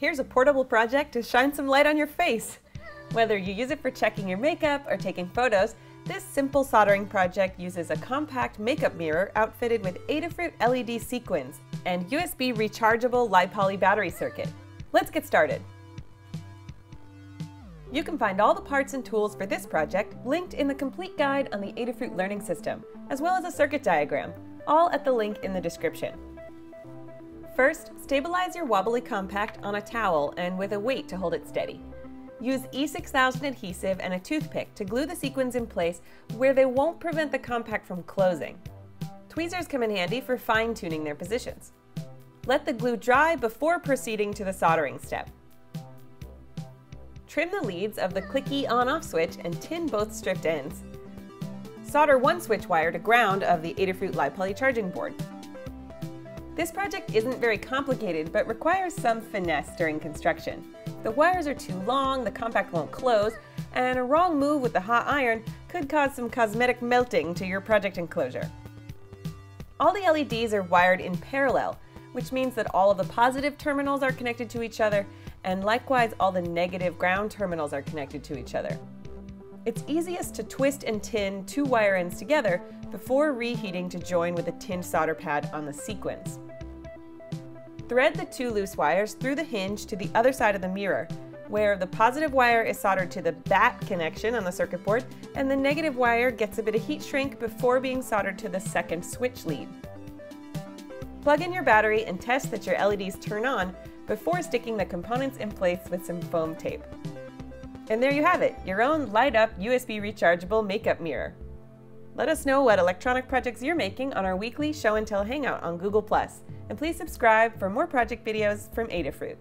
Here's a portable project to shine some light on your face. Whether you use it for checking your makeup or taking photos, this simple soldering project uses a compact makeup mirror outfitted with Adafruit LED sequins and USB rechargeable LiPoly battery circuit. Let's get started. You can find all the parts and tools for this project linked in the complete guide on the Adafruit Learning System, as well as a circuit diagram, all at the link in the description. First, stabilize your wobbly compact on a towel and with a weight to hold it steady. Use E6000 adhesive and a toothpick to glue the sequins in place where they won't prevent the compact from closing. Tweezers come in handy for fine-tuning their positions. Let the glue dry before proceeding to the soldering step. Trim the leads of the clicky on-off switch and tin both stripped ends. Solder one switch wire to ground of the Adafruit LiPoly charging board. This project isn't very complicated, but requires some finesse during construction. The wires are too long, the compact won't close, and a wrong move with the hot iron could cause some cosmetic melting to your project enclosure. All the LEDs are wired in parallel, which means that all of the positive terminals are connected to each other and likewise all the negative ground terminals are connected to each other. It's easiest to twist and tin two wire ends together before reheating to join with a tin solder pad on the sequins. Thread the two loose wires through the hinge to the other side of the mirror, where the positive wire is soldered to the bat connection on the circuit board, and the negative wire gets a bit of heat shrink before being soldered to the second switch lead. Plug in your battery and test that your LEDs turn on before sticking the components in place with some foam tape. And there you have it, your own light-up USB rechargeable makeup mirror. Let us know what electronic projects you're making on our weekly Show and Tell Hangout on Google+, and please subscribe for more project videos from Adafruit.